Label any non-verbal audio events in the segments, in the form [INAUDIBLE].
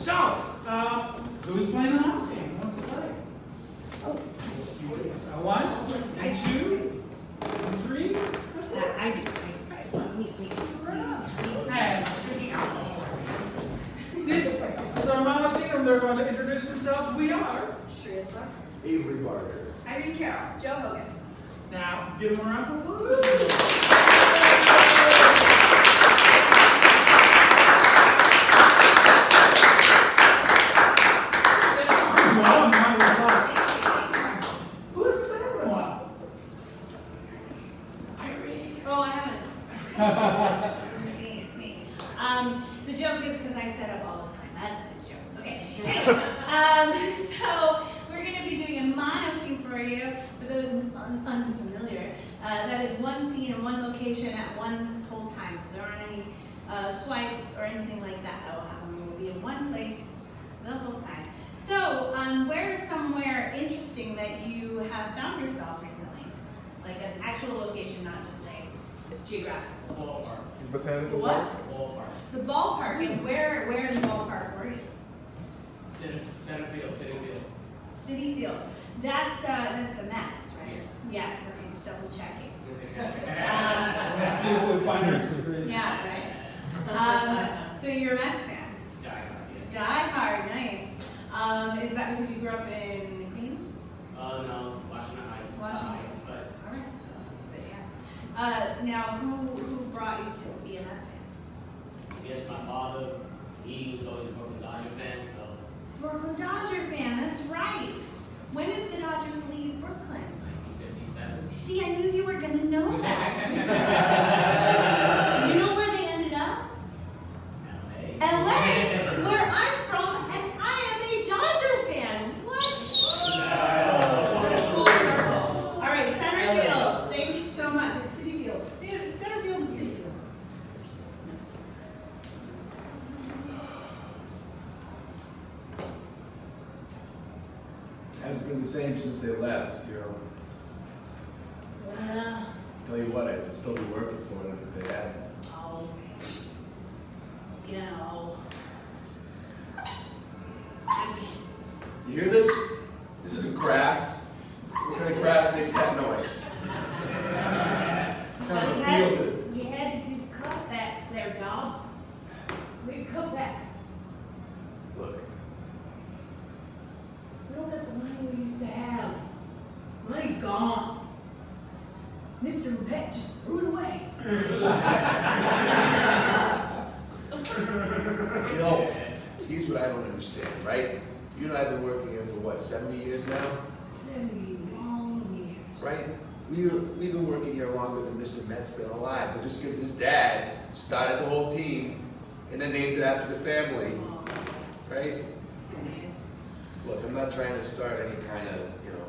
So, uh, who's playing the mouse game? Who wants to play? Uh, One, two, three. I do. Excellent. Me, me, me. And drinking alcohol. This is our mouse game. They're going to introduce themselves. We are. Shreya Sar. Avery Barker. Irene Carroll. Joe Hogan. Now, give them a round of applause. Well, now we're fine. Who is this everyone? Irene. Oh, I haven't. It's me, it's me. Um, the joke is because I set up all the time. That's the joke. Okay. Anyway, um, so we're going to be doing a mono scene for you. For those un- unfamiliar, uh, that is one scene in one location at one whole time. So there aren't any uh, swipes or anything like that that will happen. We will be in one place the whole time. So, um, where is somewhere interesting that you have found yourself recently? Like an actual location, not just a geographical. Ballpark. Botanical What? Park? Ballpark. The ballpark, and where, where in the ballpark were you? Center, center field, Citi Field. Citi Field. That's, uh, that's the Mets, right? Yes. Yes, okay, just double checking. Yeah. People with finance degrees. Yeah, right? Um, so you're a Mets fan? yes. Die hard, nice. Um, is that because you grew up in Queens? Uh, no, Washington Heights. Washington Heights, but, Alright. But yeah. Uh, now, who, who brought you to be a Mets fan? yes, my father, he was always a Brooklyn Dodger fan, so Brooklyn Dodger fan, that's right. When did the Dodgers leave Brooklyn? 1957. See, I knew you were gonna know that. [LAUGHS] you know where they ended up? LA. LA, where I'm from, and I am a Dodgers fan. What? Full circle. All right, center field. Thank you so much. It's Citi Field. Center center field and Citi Field. Hasn't been the same since they left, you know. Well, Tell you what, I'd still be working for them if they had. oh, you know. You hear this? This isn't grass. What kind of grass makes that noise? What kind of a field is this? You had to do cutbacks there, Dobbs. We cutbacks. Look, We don't got the money we used to have. Money's gone. Mr. Beck just threw it away. [LAUGHS] you know, here's what I don't understand, right? You and I have been working here for what, 70 years now? Seventy long years. right? We were, we've been working here longer than Mr. Met's been alive, but just because his dad started the whole team and then named it after the family, right? Look, I'm not trying to start any kind of, you know,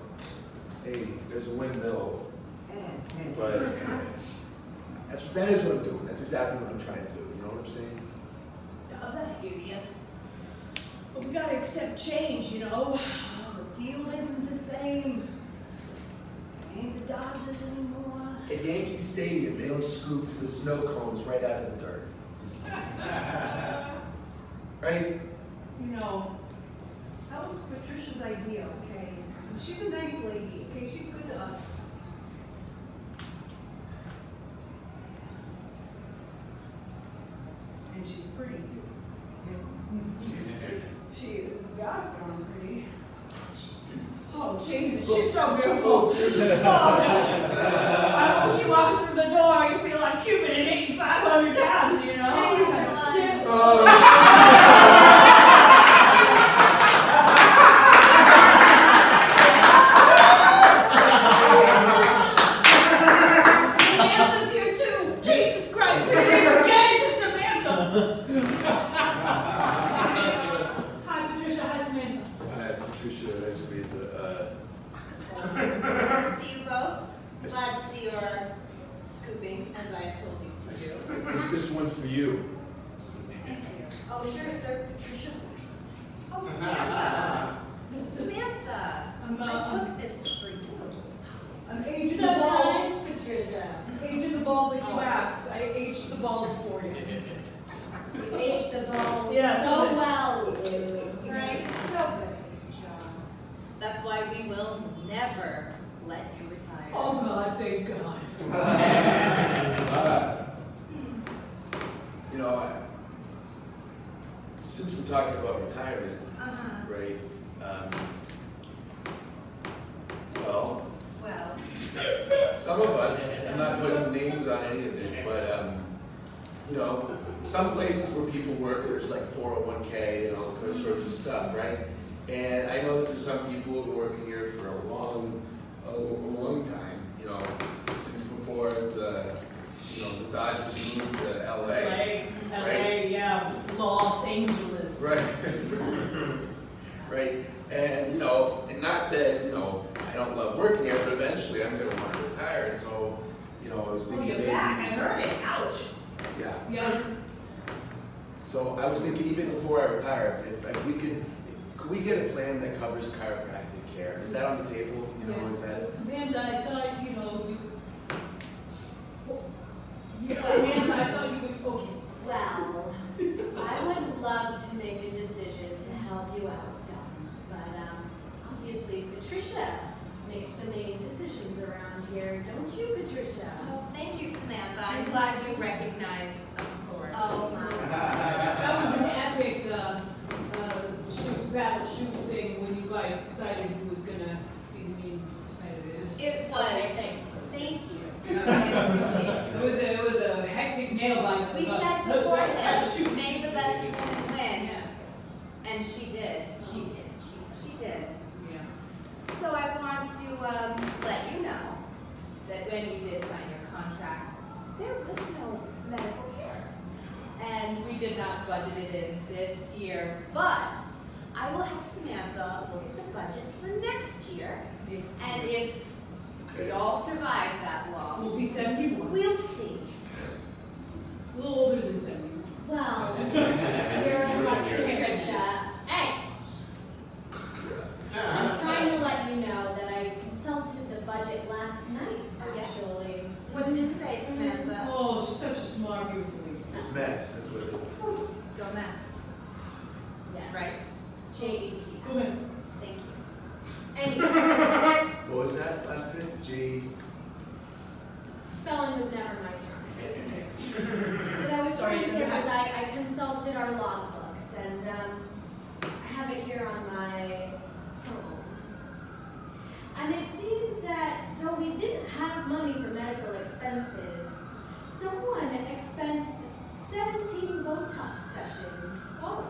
hey, there's a windmill, but that's, that is what I'm doing. That's exactly what I'm trying to do. You know what I'm saying? Dobbs, I hear ya. But we gotta accept change, you know? [SIGHS] The field isn't the same. Ain't the Dodgers anymore. At Yankee Stadium, they don't scoop the snow cones right out of the dirt. [LAUGHS] Right? You know, that was Patricia's idea, okay? She's a nice lady, okay? She's good to us. And she's pretty too. She is, gosh darn pretty. Oh, Jesus, she's so beautiful. [LAUGHS] Oh, This, this one's for you. Oh, sure, sir. Patricia first. Oh, [LAUGHS] Samantha. Samantha, I took this for you. I'm aging the balls. Nice, Patricia. I'm aging the balls like you oh. asked. I aged the balls for you. You aged the balls Yeah. so well, you. Right? So good at his job. That's why we will never let you retire. Oh God, thank God. [LAUGHS] talking about retirement, Uh-huh. right? um, Well, Well, some of us, I'm not putting names on any of it, but, um, you know, some places where people work, there's like four oh one K and all those sorts of stuff, right? And I know that there's some people who work here for a long, a, a long time, you know, since before the, you know, the Dodgers moved to LA. LA, LA, yeah, Los Angeles. [LAUGHS] Right. [LAUGHS] right. And you know, and not that you know I don't love working here, but eventually I'm gonna want to retire. And so, you know, I was Oh, thinking maybe, back, I heard it, ouch. yeah. Yeah, So I was thinking even before I retire, if, if we could, could we get a plan that covers chiropractic care? Is that on the table? You know, is that? Amanda, I thought, you know, you. Oh, yeah, Amanda, I thought you would, okay. Well, I would love to make a decision to help you out, Doms, but um, obviously Patricia makes the main decisions around here, don't you, Patricia? oh, thank you, Samantha. I'm glad you recognize authority. Oh my. That was an epic, uh, uh, shoot, battle shoot thing when you guys decided who was gonna be the main senator. It Okay, was. thanks. Thank you. I appreciate it. It was a, it was a hectic nail biter. We but- said but- but- beforehand, shoot. may the best woman win, Yeah, and she did. She did, she She did. yeah. So I want to um, let you know that when you did sign your contract, there was no medical care. And we did not budget it in this year, but I will have Samantha look at the budgets for next year. And if we all survive that long, We'll be seventy-one, we'll see. a little older than seventy-one. Well, [LAUGHS] you're in luck, Patricia. Hey, I'm trying to let you know that I consulted the budget last night, Oh, yes. actually. What did it say, Samantha? Oh, such a smart, beautiful lady. It's mess. That's what it is. Go Mets. Yes. Right. JDT. Go ahead. Thank you. Anyway, What was that last bit? J. spelling was never my strong suit. What I was Sorry, trying to say go was ahead. I, I consulted our logbooks and, um, I have it here on my phone. And it seems that though we didn't have money for medical expenses, someone expensed seventeen Botox sessions. Oh.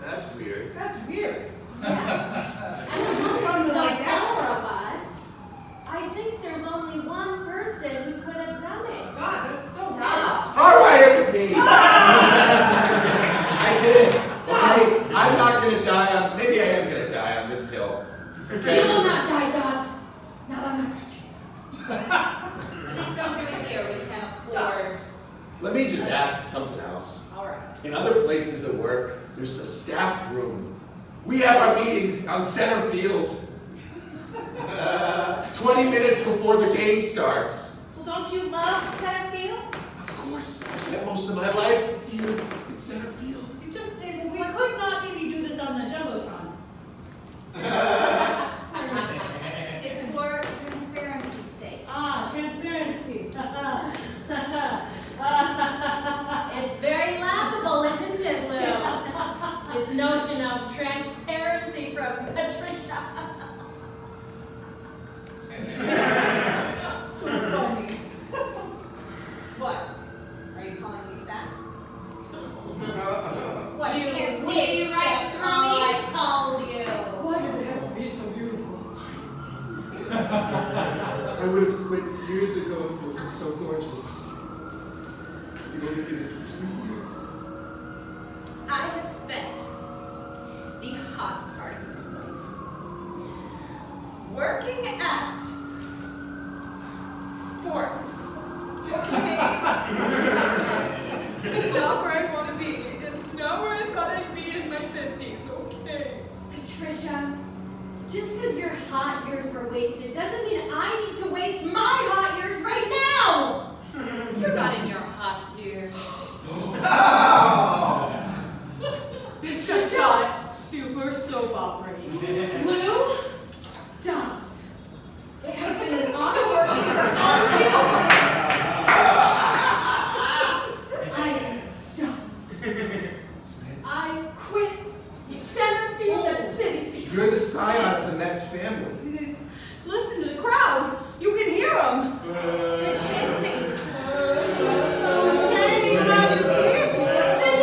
That's weird. That's weird. Yeah. And amongst Something the like that. four of us, I think there's only one person who could have done it. God, that's so tough. Stop. All right, it was me. I did it. Okay, I'm not gonna die on. Maybe I am gonna die on this hill. You Okay. will not die, Dobbs. Not on my watch. Please don't do it here. We can't afford. Let me just ask something else. All right. In other places at work, there's a staff room. We have our meetings on center field. 20 minutes before the game starts. Well, don't you love center field? Of course, I spent most of my life here in center field. You just, we could not maybe do this on the Jumbotron. [LAUGHS] It's for transparency's sake. Ah, transparency. It's very laughable, isn't it, Lou? This notion of transparency from Patricia. So funny. What? Are you calling me fat? What, you can wish see right that's through all me? I called you. Why did it have to be so beautiful? I would have quit years ago if it was so gorgeous. It's the only thing that keeps me here. I have spent the hot part of my life working at sports. Okay? it's not where I want to be. It's not where I thought I'd be in my 50s, okay? Patricia, just because your hot years were wasted doesn't mean I need to waste my hot years right now. [LAUGHS] You're not in your hot years. This just got super soap opera Lou, Dobbs, You're the scion of the Mets family. Listen to the crowd. You can hear them. They're chanting. This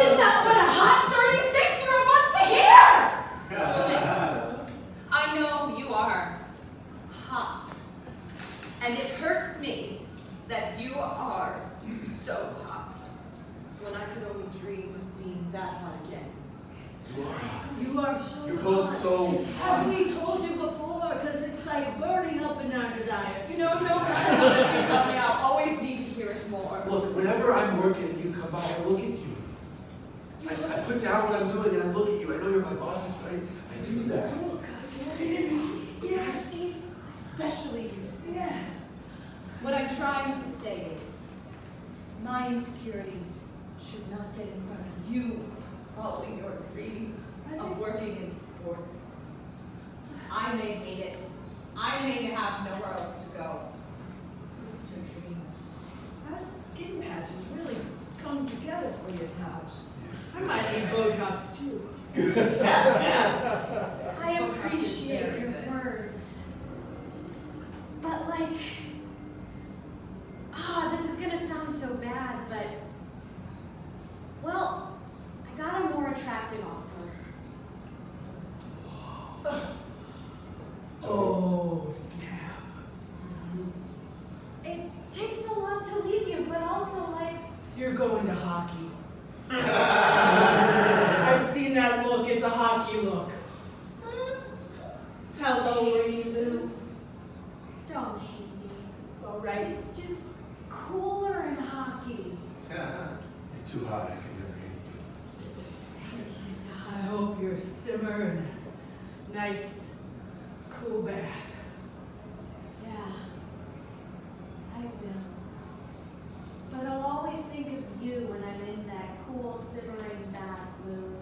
is not what a hot 36 year old wants to hear. I know you are hot. And it hurts me that you are so hot. When I could only dream of being that hot again. You are. You are so. You're both so Have we told you before? Because it's like burning up in our desires. You know, no matter how much you tell me, I'll always need to hear it more. Look, whenever I'm working and you come by, I look at you. I put down what I'm doing and I look at you. I know you're my bosses, but I, I do that. Oh, God, yeah. Yes. Especially you. Sue. Yes. What I'm trying to say is, my insecurities should not get in front of you following your dream of working in sports. I may hate it. I may have nowhere else to go. What's your dream? That skin patch has really come together for you, Tops. I might need Botox too. [LAUGHS] [LAUGHS] I appreciate your good. words. Like, ah, this is gonna sound so bad, but, well, I got a more attractive offer. Oh, snap. It takes a lot to leave you, but also like, You're going to hockey. [LAUGHS] I've seen that look. It's a hockey look. Tell Lo where you live. don't hate me. All right. It's just cooler in hockey. You're too hot. I can never hate you. I hope you're simmer in a nice, cool bath. Yeah, I will. But I'll always think of you when I'm in that cool, simmering bath, Lou.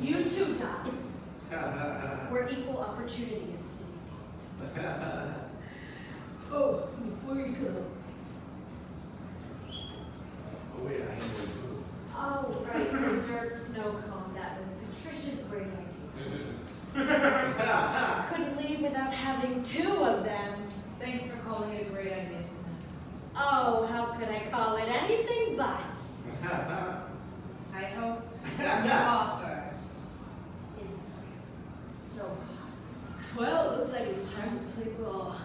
You too, Dots. We're equal opportunity in City. Oh, before you go. Oh, wait, I have one too. Oh, right, dirt snow cone. That was Patricia's great idea. Mm-hmm. [LAUGHS] Couldn't leave without having two of them. Thanks for calling it a great idea, Samantha. Oh, how could I call it anything but? [LAUGHS] I hope [LAUGHS] your offer is so hot. Well, it looks like it's time to play ball.